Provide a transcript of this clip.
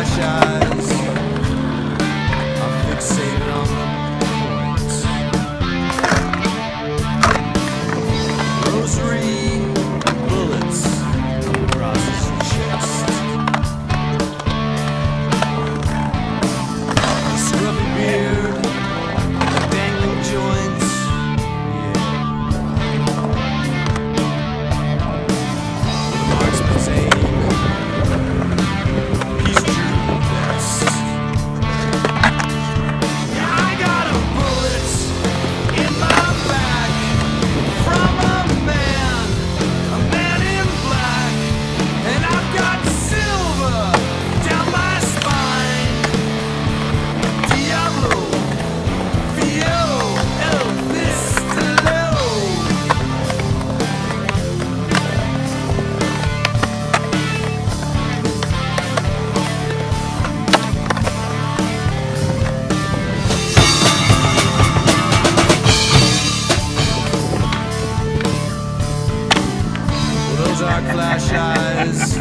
I shine. dark flash eyes.